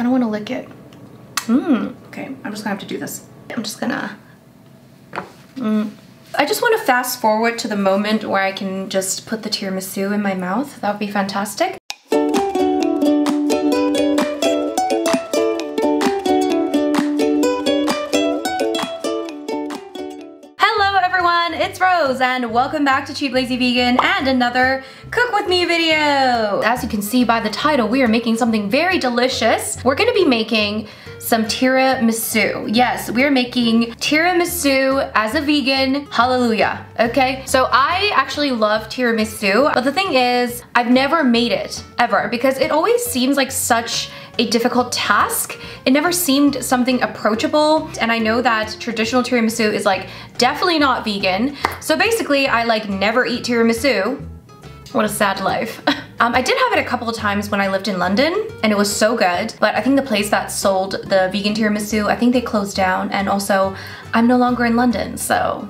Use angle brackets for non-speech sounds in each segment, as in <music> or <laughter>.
kind of want to lick it. Mmm. Okay, I'm just gonna have to do this. I'm just gonna. Mm. I just want to fast forward to the moment where I can just put the tiramisu in my mouth. That would be fantastic. Rose and welcome back to Cheap Lazy Vegan and another cook with me video. As you can see by the title, we are making something very delicious. We're gonna be making some tiramisu. Yes, we are making tiramisu as a vegan, hallelujah, okay? So I actually love tiramisu, but the thing is, I've never made it, ever, because it always seems like such a difficult task. It never seemed something approachable. And I know that traditional tiramisu is like definitely not vegan. So basically I like never eat tiramisu. What a sad life. <laughs> um, I did have it a couple of times when I lived in London and it was so good, but I think the place that sold the vegan tiramisu, I think they closed down and also I'm no longer in London, so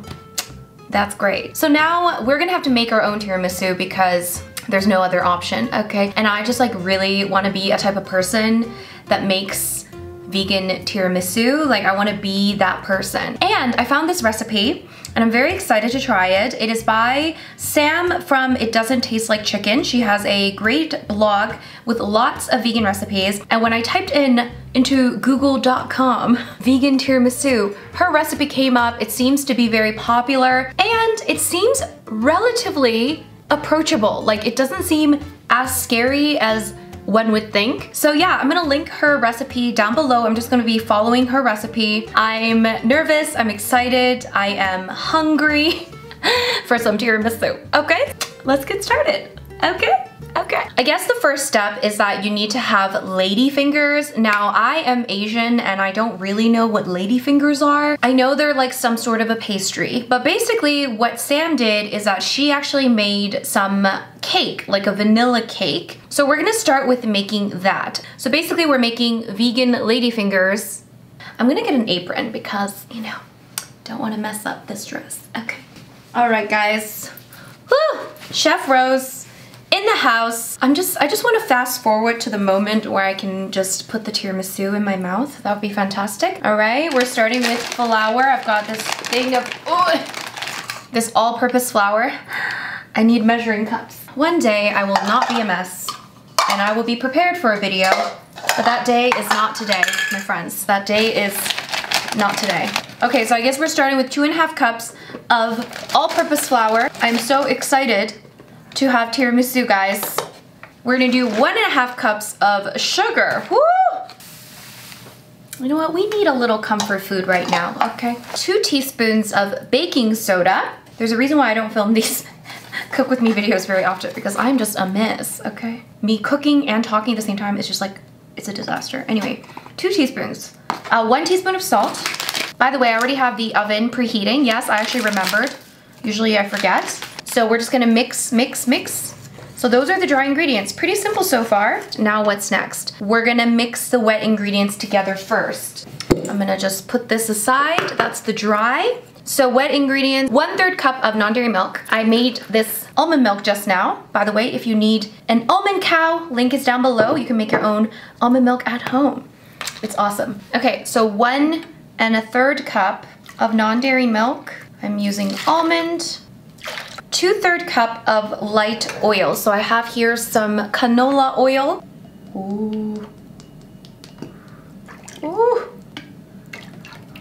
that's great. So now we're gonna have to make our own tiramisu because there's no other option, okay? And I just like really wanna be a type of person that makes vegan tiramisu. Like I wanna be that person. And I found this recipe and I'm very excited to try it. It is by Sam from It Doesn't Taste Like Chicken. She has a great blog with lots of vegan recipes. And when I typed in into google.com <laughs> vegan tiramisu, her recipe came up. It seems to be very popular and it seems relatively approachable. Like it doesn't seem as scary as one would think. So yeah, I'm gonna link her recipe down below. I'm just gonna be following her recipe. I'm nervous, I'm excited, I am hungry <laughs> for some tiramisu. Okay, let's get started. Okay. Okay. I guess the first step is that you need to have lady fingers. Now, I am Asian and I don't really know what lady fingers are. I know they're like some sort of a pastry, but basically what Sam did is that she actually made some cake, like a vanilla cake. So we're gonna start with making that. So basically we're making vegan lady fingers. I'm gonna get an apron because, you know, don't wanna mess up this dress. Okay. All right, guys. Whew. Chef Rose in the house. I'm just, I just want to fast forward to the moment where I can just put the tiramisu in my mouth. That would be fantastic. All right, we're starting with flour. I've got this thing of, this all-purpose flour. I need measuring cups. One day I will not be a mess and I will be prepared for a video, but that day is not today, my friends. That day is not today. Okay, so I guess we're starting with two and a half cups of all-purpose flour. I'm so excited to have tiramisu, guys. We're gonna do one and a half cups of sugar. Woo! You know what, we need a little comfort food right now, okay? Two teaspoons of baking soda. There's a reason why I don't film these <laughs> cook with me videos very often because I'm just a mess, okay? Me cooking and talking at the same time is just like, it's a disaster. Anyway, two teaspoons. Uh, one teaspoon of salt. By the way, I already have the oven preheating. Yes, I actually remembered. Usually I forget. So we're just gonna mix, mix, mix. So those are the dry ingredients. Pretty simple so far. Now what's next? We're gonna mix the wet ingredients together first. I'm gonna just put this aside. That's the dry. So wet ingredients, one third cup of non-dairy milk. I made this almond milk just now. By the way, if you need an almond cow, link is down below. You can make your own almond milk at home. It's awesome. Okay, so one and a third cup of non-dairy milk. I'm using almond, two third cup of light oil. So I have here some canola oil. Ooh. Ooh.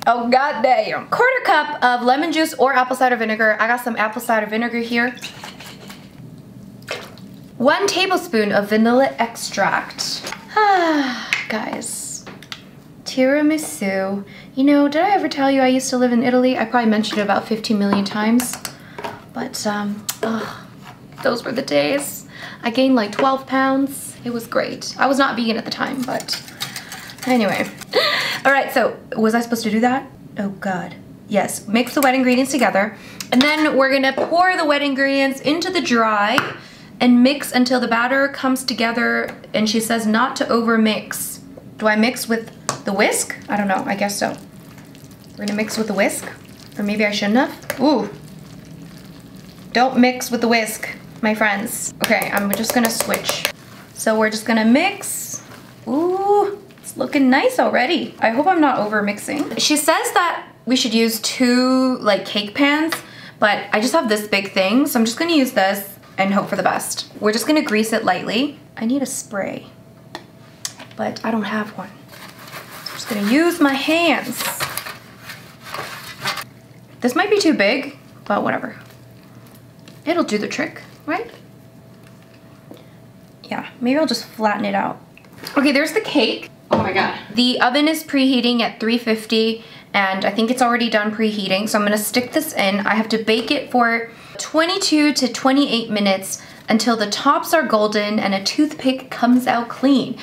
Oh god damn. Quarter cup of lemon juice or apple cider vinegar. I got some apple cider vinegar here. One tablespoon of vanilla extract. Ah, guys. Tiramisu. You know, did I ever tell you I used to live in Italy? I probably mentioned it about 15 million times. But um, oh, those were the days. I gained like 12 pounds. It was great. I was not vegan at the time, but anyway. <laughs> All right, so was I supposed to do that? Oh God. Yes, mix the wet ingredients together. And then we're gonna pour the wet ingredients into the dry and mix until the batter comes together. And she says not to over mix. Do I mix with the whisk? I don't know, I guess so. We're gonna mix with the whisk. Or maybe I shouldn't have. Ooh, don't mix with the whisk, my friends. Okay, I'm just gonna switch. So we're just gonna mix. Ooh, it's looking nice already. I hope I'm not over mixing. She says that we should use two like cake pans, but I just have this big thing, so I'm just gonna use this and hope for the best. We're just gonna grease it lightly. I need a spray, but I don't have one. So I'm just gonna use my hands. This might be too big, but whatever. It'll do the trick, right? Yeah, maybe I'll just flatten it out. Okay, there's the cake. Oh my god. The oven is preheating at 350 and I think it's already done preheating. So I'm gonna stick this in. I have to bake it for 22 to 28 minutes until the tops are golden and a toothpick comes out clean.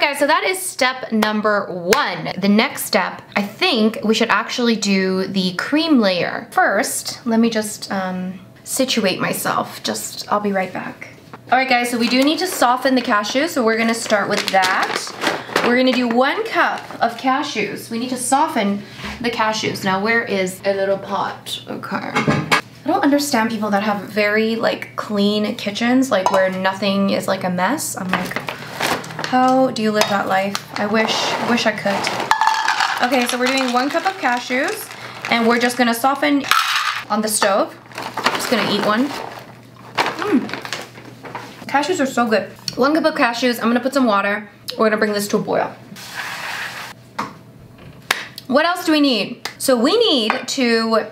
Alright guys, so that is step number one. The next step, I think we should actually do the cream layer. First, let me just um, situate myself. Just, I'll be right back. All right guys, so we do need to soften the cashews, so we're gonna start with that. We're gonna do one cup of cashews. We need to soften the cashews. Now where is a little pot? Okay. I don't understand people that have very like clean kitchens, like where nothing is like a mess. I'm like, how do you live that life? I wish, wish I could. Okay, so we're doing one cup of cashews and we're just gonna soften on the stove. Just gonna eat one. Mmm. Cashews are so good. One cup of cashews, I'm gonna put some water. We're gonna bring this to a boil. What else do we need? So we need to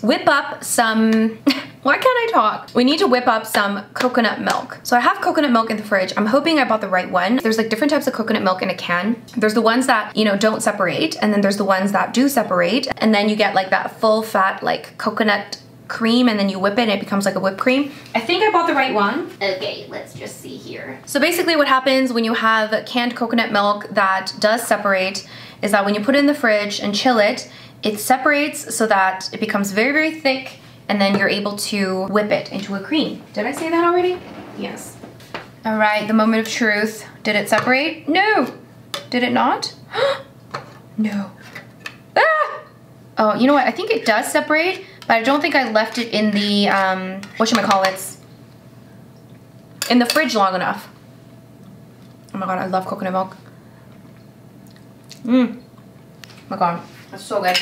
whip up some, <laughs> why can't I talk? We need to whip up some coconut milk. So I have coconut milk in the fridge. I'm hoping I bought the right one. There's like different types of coconut milk in a can. There's the ones that, you know, don't separate. And then there's the ones that do separate. And then you get like that full fat, like coconut cream and then you whip it and it becomes like a whipped cream. I think I bought the right one. Okay, let's just see here. So basically what happens when you have canned coconut milk that does separate is that when you put it in the fridge and chill it, it separates so that it becomes very, very thick and then you're able to whip it into a cream. Did I say that already? Yes. All right, the moment of truth. Did it separate? No. Did it not? <gasps> no. Ah! Oh, you know what? I think it does separate, but I don't think I left it in the, um, whatchamacallits, in the fridge long enough. Oh my god, I love coconut milk. Mmm. Oh my god, that's so good.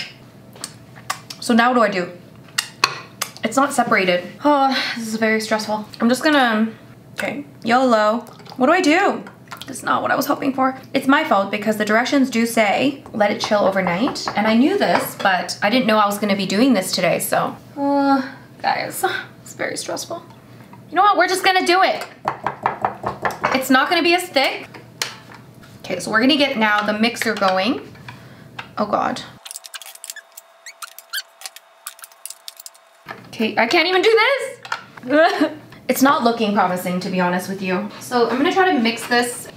So now what do I do? It's not separated. Oh, this is very stressful. I'm just gonna, okay, YOLO. What do I do? That's not what I was hoping for. It's my fault because the directions do say let it chill overnight. And I knew this, but I didn't know I was gonna be doing this today, so. Uh, guys, it's very stressful. You know what, we're just gonna do it. It's not gonna be as thick. Okay, so we're gonna get now the mixer going. Oh God. I can't even do this. <laughs> it's not looking promising to be honest with you. So I'm gonna try to mix this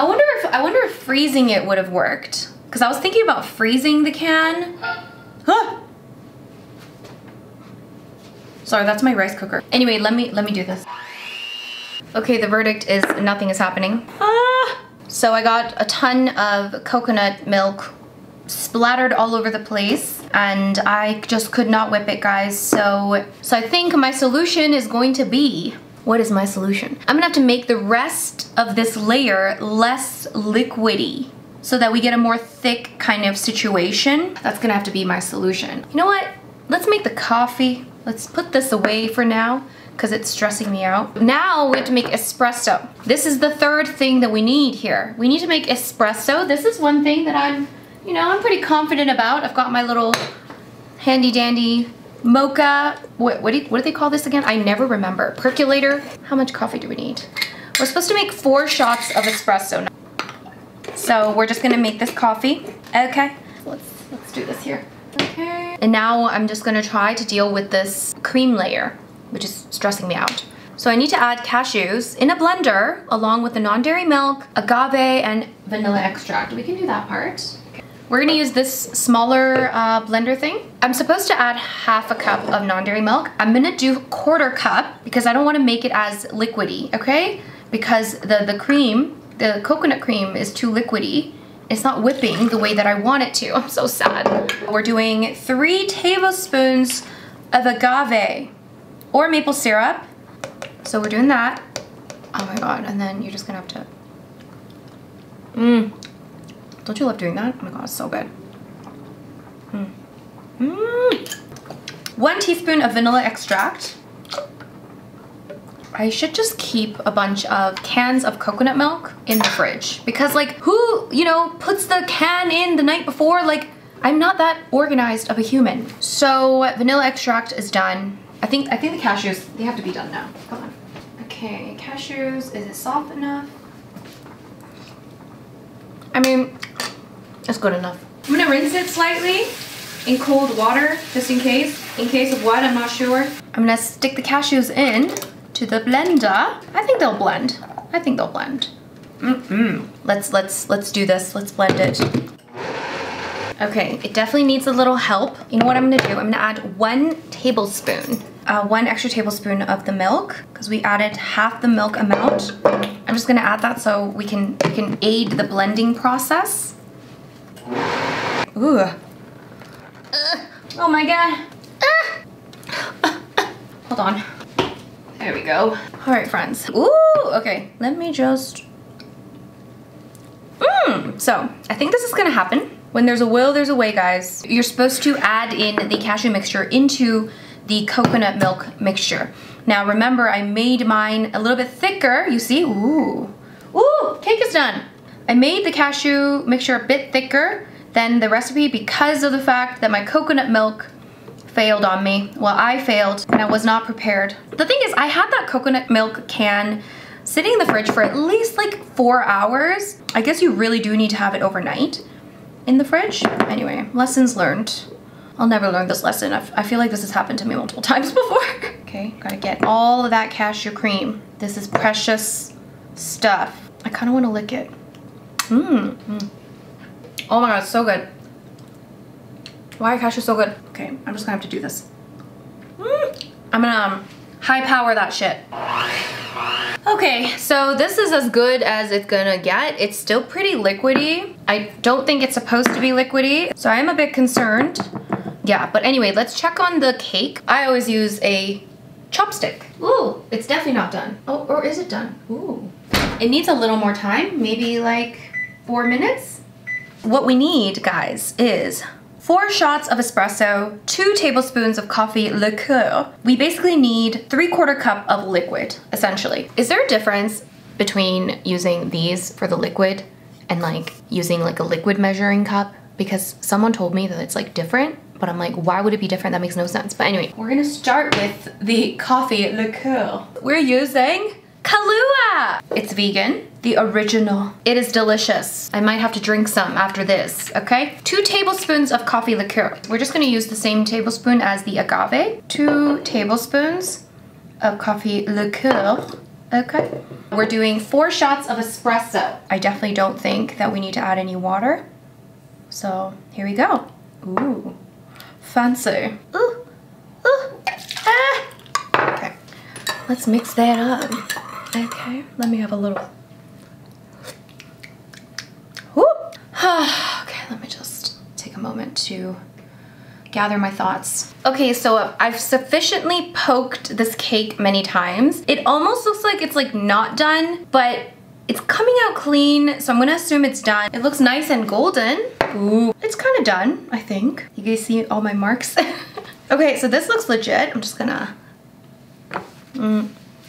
I wonder if I wonder if freezing it would have worked. Because I was thinking about freezing the can. Huh! Sorry, that's my rice cooker. Anyway, let me let me do this. Okay, the verdict is nothing is happening. Ah! So I got a ton of coconut milk splattered all over the place and I just could not whip it guys so so I think my solution is going to be what is my solution? I'm gonna have to make the rest of this layer less liquidy so that we get a more thick kind of situation. That's gonna have to be my solution. You know what? Let's make the coffee. Let's put this away for now because it's stressing me out. Now we have to make espresso. This is the third thing that we need here. We need to make espresso. This is one thing that I'm, you know, I'm pretty confident about. I've got my little handy dandy mocha, what, what, do, what do they call this again? I never remember. Percolator. How much coffee do we need? We're supposed to make four shots of espresso. So we're just gonna make this coffee. Okay, let's, let's do this here. Okay. And now I'm just gonna try to deal with this cream layer, which is stressing me out. So I need to add cashews in a blender along with the non-dairy milk, agave, and vanilla extract. We can do that part. We're gonna use this smaller uh, blender thing. I'm supposed to add half a cup of non-dairy milk. I'm gonna do quarter cup because I don't wanna make it as liquidy, okay? Because the, the cream, the coconut cream is too liquidy. It's not whipping the way that I want it to. I'm so sad. We're doing three tablespoons of agave or maple syrup. So we're doing that. Oh my god, and then you're just gonna have to... Mmm. Don't you love doing that? Oh my god, it's so good. Mmm. Mmm. One teaspoon of vanilla extract. I should just keep a bunch of cans of coconut milk in the fridge because like who, you know, puts the can in the night before? Like I'm not that organized of a human. So vanilla extract is done. I think I think the cashews, they have to be done now. Come on. Okay, cashews, is it soft enough? I mean, it's good enough. I'm gonna rinse it slightly in cold water, just in case. In case of what, I'm not sure. I'm gonna stick the cashews in to the blender. I think they'll blend. I think they'll blend. Mm -mm. Let's let's let's do this. Let's blend it. Okay, it definitely needs a little help. You know what I'm gonna do? I'm gonna add one tablespoon, uh, one extra tablespoon of the milk because we added half the milk amount. I'm just gonna add that so we can we can aid the blending process. Ooh. Uh, oh my god. Uh. Hold on. There we go. All right, friends. Ooh, okay. Let me just... Mmm, so I think this is gonna happen. When there's a will, there's a way, guys. You're supposed to add in the cashew mixture into the coconut milk mixture. Now remember, I made mine a little bit thicker. You see, ooh. Ooh, cake is done. I made the cashew mixture a bit thicker than the recipe because of the fact that my coconut milk failed on me. Well, I failed and I was not prepared. The thing is, I had that coconut milk can sitting in the fridge for at least like four hours. I guess you really do need to have it overnight in the fridge. Anyway, lessons learned. I'll never learn this lesson. I feel like this has happened to me multiple <laughs> times before. okay, gotta get all of that cashew cream. This is precious stuff. I kind of want to lick it. Mmm. Mm. Oh my god, so good. Why are cashews so good? Okay, I'm just gonna have to do this. Mm. I'm gonna um, high power that shit. Okay, so this is as good as it's gonna get. It's still pretty liquidy. I don't think it's supposed to be liquidy, so I am a bit concerned. Yeah, but anyway, let's check on the cake. I always use a chopstick. Ooh, it's definitely not done. Oh, or is it done? Ooh. It needs a little more time, maybe like four minutes. What we need, guys, is four shots of espresso, two tablespoons of coffee liqueur. We basically need three quarter cup of liquid, essentially. Is there a difference between using these for the liquid and like using like a liquid measuring cup? Because someone told me that it's like different, but I'm like, why would it be different? That makes no sense. But anyway, we're gonna start with the coffee liqueur. We're using Kahlua! It's vegan, the original. It is delicious. I might have to drink some after this, okay? Two tablespoons of coffee liqueur. We're just gonna use the same tablespoon as the agave. Two tablespoons of coffee liqueur, okay? We're doing four shots of espresso. I definitely don't think that we need to add any water. So here we go. Ooh, fancy. Ooh, ooh, ah. Okay, let's mix that up. Okay, let me have a little. <sighs> okay, let me just take a moment to gather my thoughts. Okay, so I've sufficiently poked this cake many times. It almost looks like it's like not done, but it's coming out clean, so I'm gonna assume it's done. It looks nice and golden. Ooh, it's kind of done, I think. You guys see all my marks? <laughs> okay, so this looks legit. I'm just gonna, mm.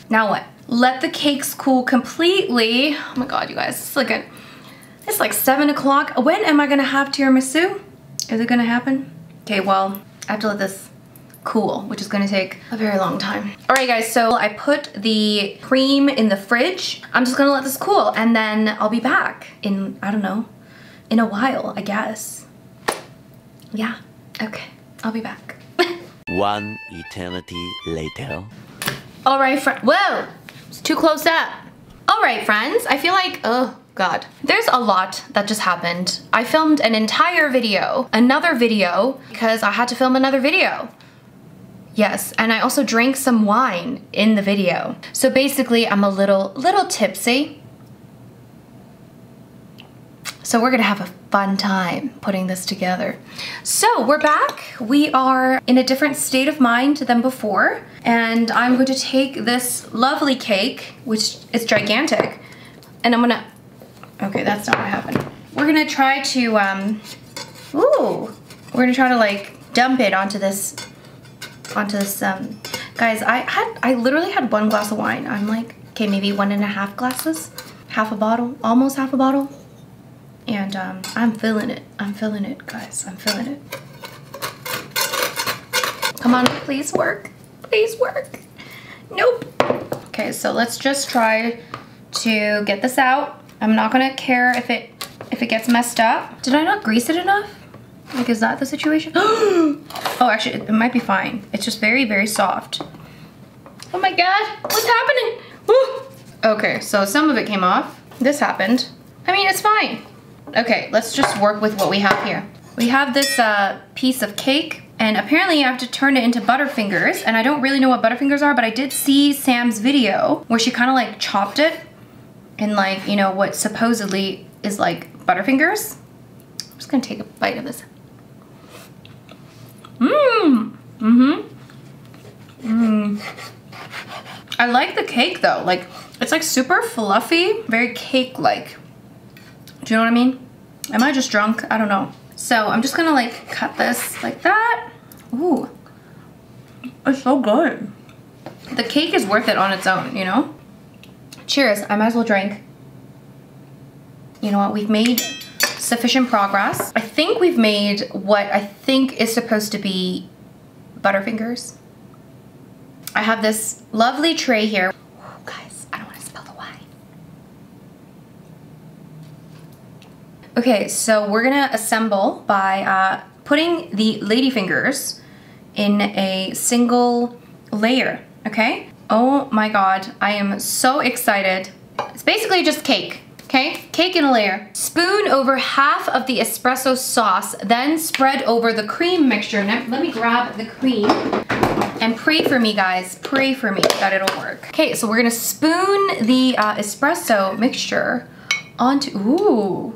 now what? Let the cakes cool completely. Oh my God, you guys, it's like a, it's like seven o'clock. When am I gonna have tiramisu? Is it gonna happen? Okay, well, I have to let this cool, which is gonna take a very long time. All right guys, so I put the cream in the fridge. I'm just gonna let this cool and then I'll be back in, I don't know, in a while, I guess. Yeah, okay, I'll be back. <laughs> One eternity later. All right, friend, whoa! Too close up. All right, friends, I feel like, oh God. There's a lot that just happened. I filmed an entire video, another video, because I had to film another video. Yes, and I also drank some wine in the video. So basically, I'm a little, little tipsy. So we're gonna have a fun time putting this together. So we're back. We are in a different state of mind than before. And I'm going to take this lovely cake, which is gigantic, and I'm gonna, okay, that's not what happened. We're gonna try to, um, ooh, we're gonna try to like dump it onto this, onto this, um, guys, I had, I literally had one glass of wine. I'm like, okay, maybe one and a half glasses, half a bottle, almost half a bottle. And um, I'm feeling it. I'm feeling it, guys. I'm feeling it. Come on, please work. Please work. Nope. Okay, so let's just try to get this out. I'm not gonna care if it if it gets messed up. Did I not grease it enough? Like, is that the situation? <gasps> oh, actually, it, it might be fine. It's just very, very soft. Oh my God, what's happening? Woo. <gasps> Okay, so some of it came off. This happened. I mean, it's fine. Okay, let's just work with what we have here. We have this uh, piece of cake and apparently you have to turn it into Butterfingers and I don't really know what Butterfingers are but I did see Sam's video where she kind of like chopped it in like, you know, what supposedly is like Butterfingers. I'm just gonna take a bite of this. Mmm. Mm-hmm. Mmm. I like the cake though. Like, it's like super fluffy, very cake-like. Do you know what I mean? Am I just drunk? I don't know. So I'm just gonna like cut this like that. Ooh, it's so good. The cake is worth it on its own, you know? Cheers, I might as well drink. You know what, we've made sufficient progress. I think we've made what I think is supposed to be Butterfingers. I have this lovely tray here. Ooh, guys, I don't want to spill the wine. Okay, so we're gonna assemble by uh, putting the ladyfingers in a single layer, okay? Oh my God, I am so excited. It's basically just cake, okay? Cake in a layer. Spoon over half of the espresso sauce, then spread over the cream mixture. Now, let me grab the cream and pray for me, guys. Pray for me that it'll work. Okay, so we're gonna spoon the uh, espresso mixture onto, ooh.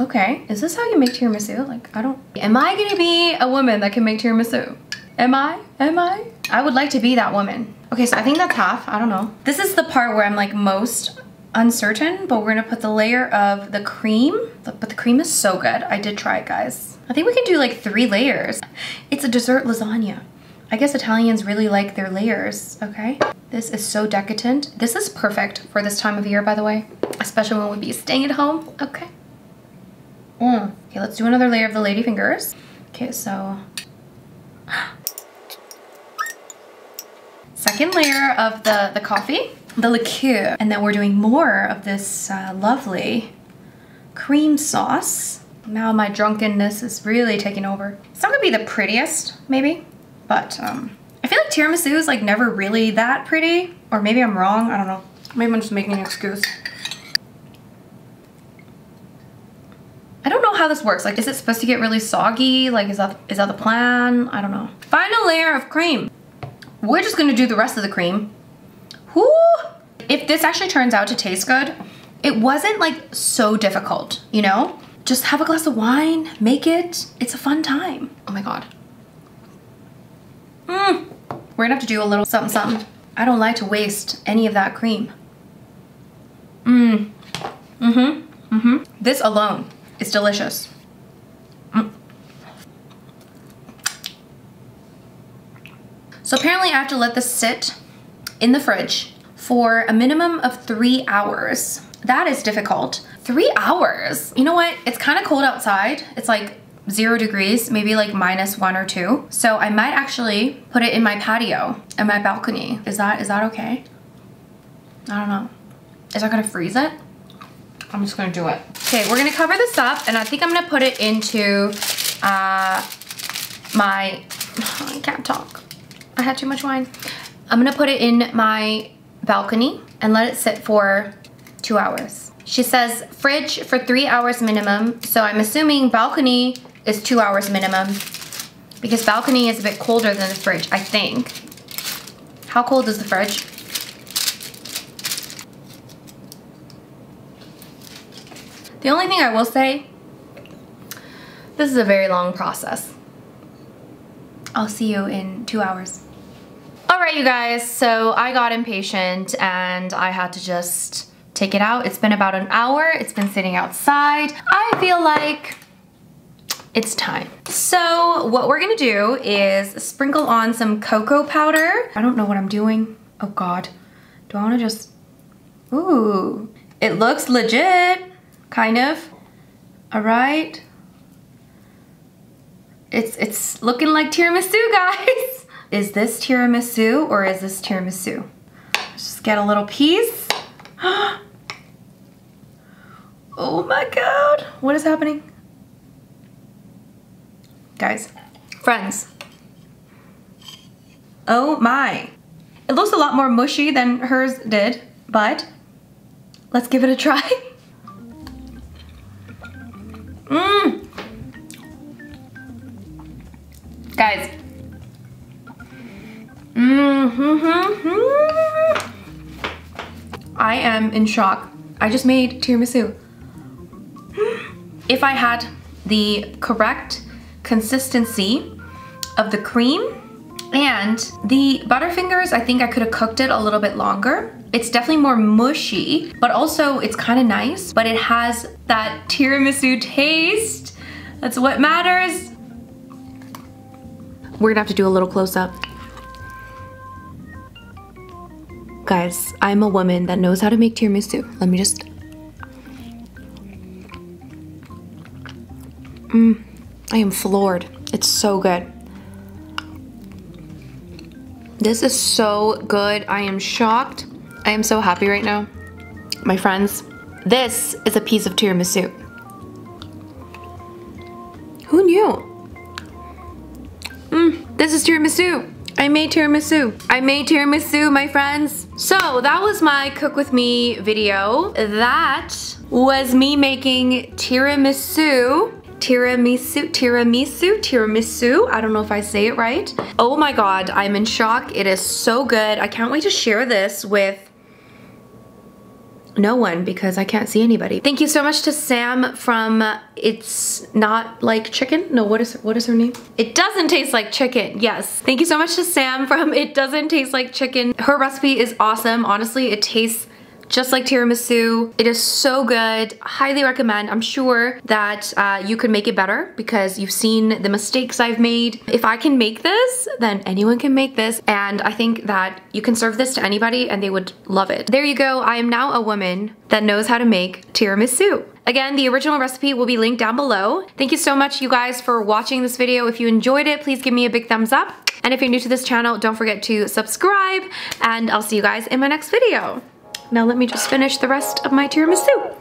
Okay, is this how you make tiramisu? Like, I don't, am I gonna be a woman that can make tiramisu? Am I? Am I? I would like to be that woman. Okay, so I think that's half, I don't know. This is the part where I'm like most uncertain, but we're gonna put the layer of the cream, but the cream is so good. I did try it, guys. I think we can do like three layers. It's a dessert lasagna. I guess Italians really like their layers, okay? This is so decadent. This is perfect for this time of year, by the way, especially when we'd be staying at home, okay? Mm. Okay, let's do another layer of the lady fingers. Okay, so. Second layer of the, the coffee, the liqueur. And then we're doing more of this uh, lovely cream sauce. Now my drunkenness is really taking over. It's not gonna be the prettiest, maybe, but um, I feel like tiramisu is like never really that pretty. Or maybe I'm wrong, I don't know. Maybe I'm just making an excuse. I don't know how this works. Like, is it supposed to get really soggy? Like, is that is that the plan? I don't know. Final layer of cream. We're just gonna do the rest of the cream. Whoo! If this actually turns out to taste good, it wasn't like so difficult, you know? Just have a glass of wine, make it. It's a fun time. Oh my God. Mmm. We're gonna have to do a little something something. I don't like to waste any of that cream. Mmm. Mm-hmm. Mm-hmm. This alone it's delicious. Mm. So apparently I have to let this sit in the fridge for a minimum of three hours. That is difficult. Three hours. You know what? It's kind of cold outside. It's like zero degrees, maybe like minus one or two. So I might actually put it in my patio and my balcony. Is that is that okay? I don't know. Is that gonna freeze it? I'm just gonna do it. Okay, we're gonna cover this up and I think I'm gonna put it into uh, my, <sighs> can't talk. I had too much wine. I'm gonna put it in my balcony and let it sit for two hours. She says fridge for three hours minimum. So I'm assuming balcony is two hours minimum because balcony is a bit colder than the fridge, I think. How cold is the fridge? The only thing I will say This is a very long process. I'll see you in two hours. All right, you guys, so I got impatient and I had to just take it out. It's been about an hour. It's been sitting outside. I feel like it's time. So what we're gonna do is sprinkle on some cocoa powder. I don't know what I'm doing. Oh God. Do I wanna just, ooh. It looks legit, kind of. All right. It's, it's looking like tiramisu, <laughs> guys. Is this tiramisu or is this tiramisu? Let's just get a little piece. <gasps> oh my God. What is happening? Guys, friends. Oh my. It looks a lot more mushy than hers did, but let's give it a try. <laughs> Mmm. Guys. Mm -hmm. I am in shock. I just made tiramisu. If I had the correct consistency of the cream and the Butterfingers, I think I could have cooked it a little bit longer. It's definitely more mushy, but also it's kind of nice, but it has that tiramisu taste. That's what matters. We're gonna have to do a little close up. Guys, I'm a woman that knows how to make tiramisu. Let me just... Mmm. I am floored. It's so good. This is so good. I am shocked. I am so happy right now. My friends, this is a piece of tiramisu. Who knew? Mmm, this is tiramisu. I made tiramisu. I made tiramisu, my friends. So that was my cook with me video. That was me making tiramisu tiramisu, tiramisu, tiramisu. I don't know if I say it right. Oh my God, I'm in shock. It is so good. I can't wait to share this with no one because I can't see anybody. Thank you so much to Sam from It's Not Like Chicken. No, what is what is her name? It doesn't taste like chicken. Yes. Thank you so much to Sam from It Doesn't Taste Like Chicken. Her recipe is awesome. Honestly, it tastes just like tiramisu. It is so good, highly recommend. I'm sure that uh, you could make it better because you've seen the mistakes I've made. If I can make this, then anyone can make this. And I think that you can serve this to anybody and they would love it. There you go, I am now a woman that knows how to make tiramisu. Again, the original recipe will be linked down below. Thank you so much you guys for watching this video. If you enjoyed it, please give me a big thumbs up. And if you're new to this channel, don't forget to subscribe and I'll see you guys in my next video. Now let me just finish the rest of my tiramisu.